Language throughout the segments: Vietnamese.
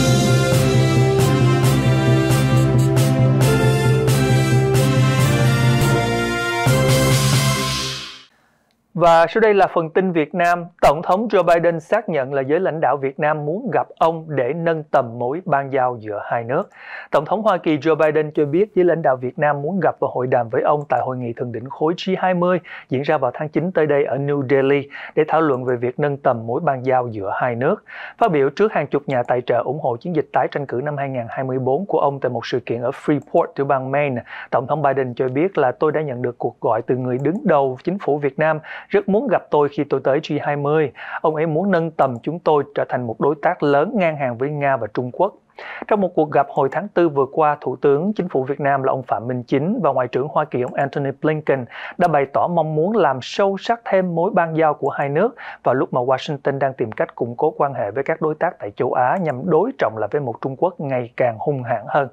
Thank you. Và sau đây là phần tin Việt Nam. Tổng thống Joe Biden xác nhận là giới lãnh đạo Việt Nam muốn gặp ông để nâng tầm mối ban giao giữa hai nước. Tổng thống Hoa Kỳ Joe Biden cho biết giới lãnh đạo Việt Nam muốn gặp và hội đàm với ông tại hội nghị thượng đỉnh khối G20 diễn ra vào tháng 9 tới đây ở New Delhi để thảo luận về việc nâng tầm mối ban giao giữa hai nước. Phát biểu trước hàng chục nhà tài trợ ủng hộ chiến dịch tái tranh cử năm 2024 của ông tại một sự kiện ở Freeport, tiểu bang Maine, Tổng thống Biden cho biết là tôi đã nhận được cuộc gọi từ người đứng đầu chính phủ Việt Nam rất muốn gặp tôi khi tôi tới G20. Ông ấy muốn nâng tầm chúng tôi trở thành một đối tác lớn ngang hàng với Nga và Trung Quốc. Trong một cuộc gặp hồi tháng 4 vừa qua, Thủ tướng Chính phủ Việt Nam là ông Phạm Minh Chính và Ngoại trưởng Hoa Kỳ ông Antony Blinken đã bày tỏ mong muốn làm sâu sắc thêm mối ban giao của hai nước vào lúc mà Washington đang tìm cách củng cố quan hệ với các đối tác tại châu Á nhằm đối trọng lại với một Trung Quốc ngày càng hung hãn hơn.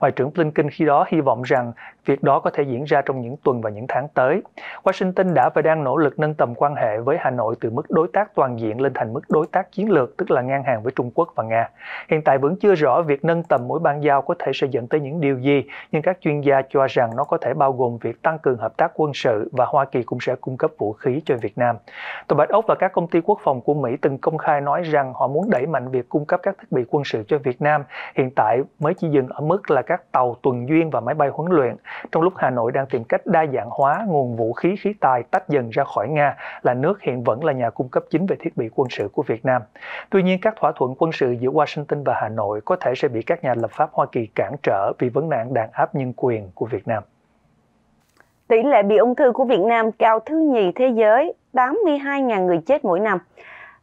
Ngoại trưởng Blinken khi đó hy vọng rằng việc đó có thể diễn ra trong những tuần và những tháng tới. Washington đã và đang nỗ lực nâng tầm quan hệ với Hà Nội từ mức đối tác toàn diện lên thành mức đối tác chiến lược, tức là ngang hàng với Trung Quốc và Nga. Hiện tại vẫn chưa rõ việc nâng tầm mối ban giao có thể sẽ dẫn tới những điều gì, nhưng các chuyên gia cho rằng nó có thể bao gồm việc tăng cường hợp tác quân sự và Hoa Kỳ cũng sẽ cung cấp vũ khí cho Việt Nam. Tòa Bạch Ốc và các công ty quốc phòng của Mỹ từng công khai nói rằng họ muốn đẩy mạnh việc cung cấp các thiết bị quân sự cho Việt Nam, hiện tại mới chỉ dừng ở mức là các tàu tuần duyên và máy bay huấn luyện. Trong lúc Hà Nội đang tìm cách đa dạng hóa nguồn vũ khí khí tài tách dần ra khỏi Nga, là nước hiện vẫn là nhà cung cấp chính về thiết bị quân sự của Việt Nam. Tuy nhiên, các thỏa thuận quân sự giữa Washington và Hà Nội có thể sẽ bị các nhà lập pháp Hoa Kỳ cản trở vì vấn nạn đàn áp nhân quyền của Việt Nam. Tỷ lệ bị ung thư của Việt Nam cao thứ nhì thế giới, 82.000 người chết mỗi năm.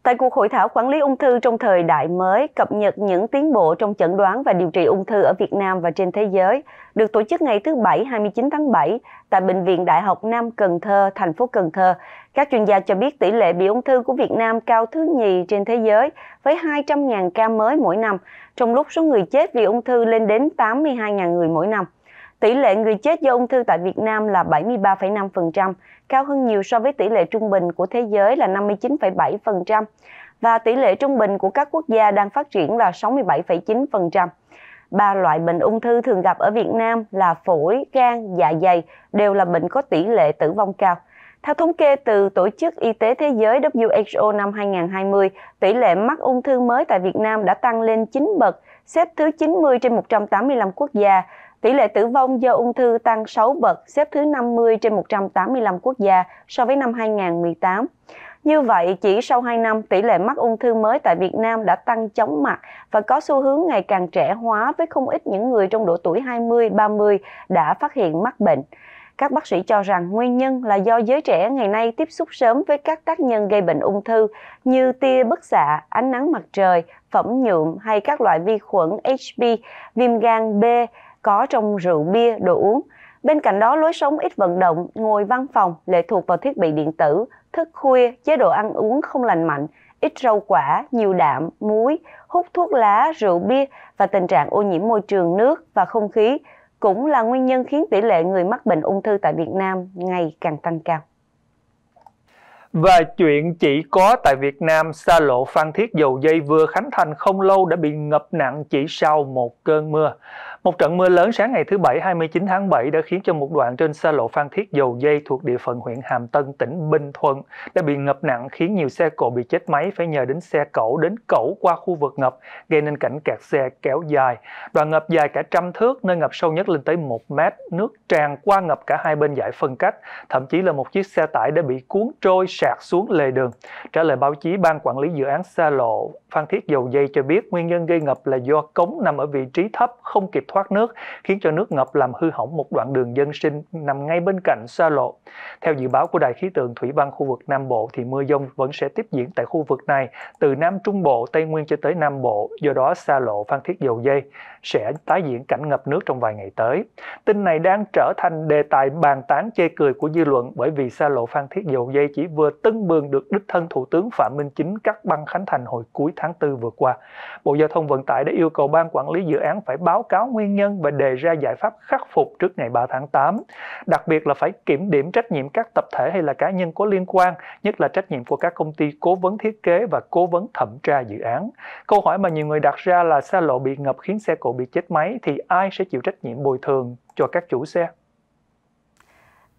Tại cuộc hội thảo quản lý ung thư trong thời đại mới, cập nhật những tiến bộ trong chẩn đoán và điều trị ung thư ở Việt Nam và trên thế giới, được tổ chức ngày thứ Bảy 29 tháng 7 tại Bệnh viện Đại học Nam Cần Thơ, thành phố Cần Thơ. Các chuyên gia cho biết tỷ lệ bị ung thư của Việt Nam cao thứ nhì trên thế giới với 200.000 ca mới mỗi năm, trong lúc số người chết vì ung thư lên đến 82.000 người mỗi năm. Tỷ lệ người chết do ung thư tại Việt Nam là 73,5%, cao hơn nhiều so với tỷ lệ trung bình của thế giới là 59,7% và tỷ lệ trung bình của các quốc gia đang phát triển là 67,9%. Ba loại bệnh ung thư thường gặp ở Việt Nam là phổi, gan, dạ dày đều là bệnh có tỷ lệ tử vong cao. Theo thống kê từ Tổ chức Y tế Thế giới WHO năm 2020, tỷ lệ mắc ung thư mới tại Việt Nam đã tăng lên 9 bậc, xếp thứ 90 trên 185 quốc gia, Tỷ lệ tử vong do ung thư tăng 6 bậc, xếp thứ 50 trên 185 quốc gia so với năm 2018. Như vậy, chỉ sau 2 năm, tỷ lệ mắc ung thư mới tại Việt Nam đã tăng chóng mặt và có xu hướng ngày càng trẻ hóa với không ít những người trong độ tuổi 20-30 đã phát hiện mắc bệnh. Các bác sĩ cho rằng nguyên nhân là do giới trẻ ngày nay tiếp xúc sớm với các tác nhân gây bệnh ung thư như tia bức xạ, ánh nắng mặt trời, phẩm nhuộm hay các loại vi khuẩn HB, viêm gan B, có trong rượu bia, đồ uống. Bên cạnh đó, lối sống ít vận động, ngồi văn phòng, lệ thuộc vào thiết bị điện tử, thức khuya, chế độ ăn uống không lành mạnh, ít rau quả, nhiều đạm, muối, hút thuốc lá, rượu bia và tình trạng ô nhiễm môi trường nước và không khí cũng là nguyên nhân khiến tỷ lệ người mắc bệnh ung thư tại Việt Nam ngày càng tăng cao. Và chuyện chỉ có tại Việt Nam, xa lộ Phan Thiết dầu dây vừa khánh thành không lâu đã bị ngập nặng chỉ sau một cơn mưa. Một trận mưa lớn sáng ngày thứ Bảy 29 tháng 7 đã khiến cho một đoạn trên xa lộ Phan Thiết dầu dây thuộc địa phận huyện Hàm Tân, tỉnh Bình Thuận đã bị ngập nặng khiến nhiều xe cộ bị chết máy phải nhờ đến xe cẩu đến cẩu qua khu vực ngập gây nên cảnh kẹt xe kéo dài. Đoạn ngập dài cả trăm thước nơi ngập sâu nhất lên tới 1 mét, nước tràn qua ngập cả hai bên giải phân cách, thậm chí là một chiếc xe tải đã bị cuốn trôi sạt xuống lề đường. Trả lời báo chí, ban quản lý dự án xa lộ Phan Thiết dầu dây cho biết nguyên nhân gây ngập là do cống nằm ở vị trí thấp không kịp thoát nước, khiến cho nước ngập làm hư hỏng một đoạn đường dân sinh nằm ngay bên cạnh xa lộ. Theo dự báo của Đài khí tượng Thủy văn khu vực Nam Bộ thì mưa dông vẫn sẽ tiếp diễn tại khu vực này từ Nam Trung Bộ, Tây Nguyên cho tới Nam Bộ, do đó xa lộ Phan Thiết dầu dây sẽ tái diễn cảnh ngập nước trong vài ngày tới. Tin này đang trở thành đề tài bàn tán chê cười của dư luận bởi vì xa lộ Phan Thiết dầu dây chỉ vừa tưng bừng được đích thân Thủ tướng Phạm Minh Chính cắt băng khánh thành hồi cuối tháng 4 vừa qua. Bộ Giao thông Vận tải đã yêu cầu ban quản lý dự án phải báo cáo nguyên nguyên nhân và đề ra giải pháp khắc phục trước ngày 3 tháng 8. Đặc biệt là phải kiểm điểm trách nhiệm các tập thể hay là cá nhân có liên quan, nhất là trách nhiệm của các công ty cố vấn thiết kế và cố vấn thẩm tra dự án. Câu hỏi mà nhiều người đặt ra là xa lộ bị ngập khiến xe cộ bị chết máy thì ai sẽ chịu trách nhiệm bồi thường cho các chủ xe?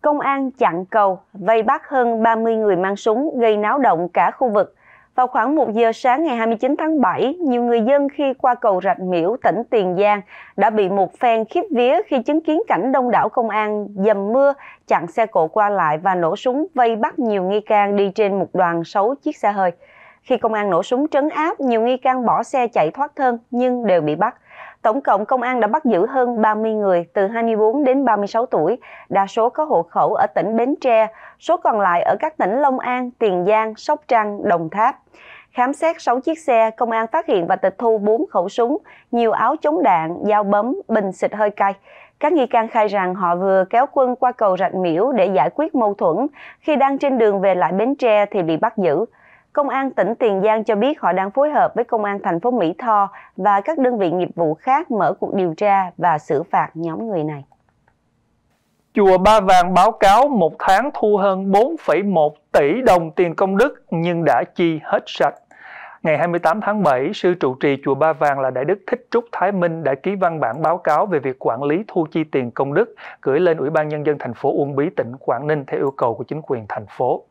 Công an chặn cầu, vây bắt hơn 30 người mang súng gây náo động cả khu vực. Vào khoảng 1 giờ sáng ngày 29 tháng 7, nhiều người dân khi qua cầu Rạch Miễu, tỉnh Tiền Giang đã bị một phen khiếp vía khi chứng kiến cảnh đông đảo công an dầm mưa chặn xe cộ qua lại và nổ súng vây bắt nhiều nghi can đi trên một đoàn 6 chiếc xe hơi. Khi công an nổ súng trấn áp, nhiều nghi can bỏ xe chạy thoát thân nhưng đều bị bắt. Tổng cộng công an đã bắt giữ hơn 30 người từ 24 đến 36 tuổi, đa số có hộ khẩu ở tỉnh Bến Tre, số còn lại ở các tỉnh Long An, Tiền Giang, Sóc Trăng, Đồng Tháp. Khám xét 6 chiếc xe, công an phát hiện và tịch thu 4 khẩu súng, nhiều áo chống đạn, dao bấm, bình xịt hơi cay. Các nghi can khai rằng họ vừa kéo quân qua cầu Rạch Miễu để giải quyết mâu thuẫn. Khi đang trên đường về lại Bến Tre thì bị bắt giữ. Công an tỉnh Tiền Giang cho biết họ đang phối hợp với Công an thành phố Mỹ Tho và các đơn vị nghiệp vụ khác mở cuộc điều tra và xử phạt nhóm người này. Chùa Ba Vàng báo cáo một tháng thu hơn 4,1 tỷ đồng tiền công đức nhưng đã chi hết sạch. Ngày 28 tháng 7, sư trụ trì chùa Ba Vàng là Đại đức Thích Trúc Thái Minh đã ký văn bản báo cáo về việc quản lý thu chi tiền công đức gửi lên Ủy ban nhân dân thành phố Uông Bí tỉnh Quảng Ninh theo yêu cầu của chính quyền thành phố.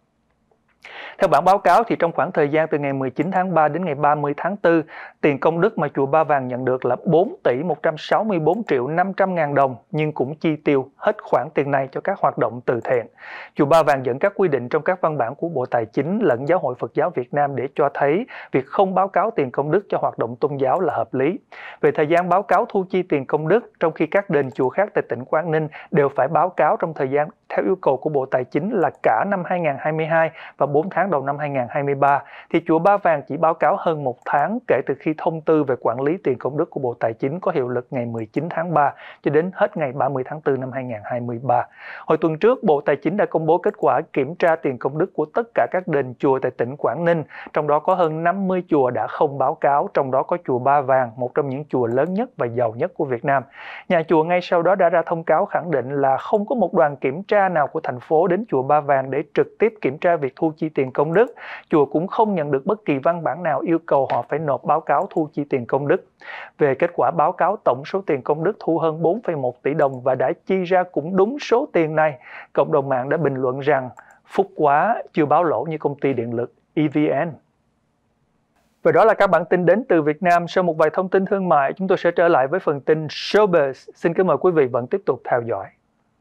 Theo bản báo cáo thì trong khoảng thời gian từ ngày 19 tháng 3 đến ngày 30 tháng 4, tiền công đức mà chùa Ba Vàng nhận được là 4 tỷ 164 triệu 500 ngàn đồng nhưng cũng chi tiêu hết khoản tiền này cho các hoạt động từ thiện. Chùa Ba Vàng dẫn các quy định trong các văn bản của Bộ Tài chính lẫn Giáo hội Phật giáo Việt Nam để cho thấy việc không báo cáo tiền công đức cho hoạt động tôn giáo là hợp lý. Về thời gian báo cáo thu chi tiền công đức, trong khi các đền chùa khác tại tỉnh Quảng Ninh đều phải báo cáo trong thời gian theo yêu cầu của Bộ Tài chính là cả năm 2022 và 4 tháng đầu năm 2023, thì chùa Ba Vàng chỉ báo cáo hơn một tháng kể từ khi thông tư về quản lý tiền công đức của Bộ Tài chính có hiệu lực ngày 19 tháng 3 cho đến hết ngày 30 tháng 4 năm 2023. Hồi tuần trước, Bộ Tài chính đã công bố kết quả kiểm tra tiền công đức của tất cả các đền chùa tại tỉnh Quảng Ninh, trong đó có hơn 50 chùa đã không báo cáo, trong đó có chùa Ba Vàng, một trong những chùa lớn nhất và giàu nhất của Việt Nam. Nhà chùa ngay sau đó đã ra thông cáo khẳng định là không có một đoàn kiểm tra nào của thành phố đến chùa Ba Vàng để trực tiếp kiểm tra việc thu chi tiền công đức. Chùa cũng không nhận được bất kỳ văn bản nào yêu cầu họ phải nộp báo cáo thu chi tiền công đức. Về kết quả báo cáo tổng số tiền công đức thu hơn 4,1 tỷ đồng và đã chi ra cũng đúng số tiền này, cộng đồng mạng đã bình luận rằng phúc quá chưa báo lỗ như công ty điện lực EVN. Và đó là các bản tin đến từ Việt Nam. Sau một vài thông tin thương mại, chúng tôi sẽ trở lại với phần tin Showbiz. Xin kính mời quý vị vẫn tiếp tục theo dõi.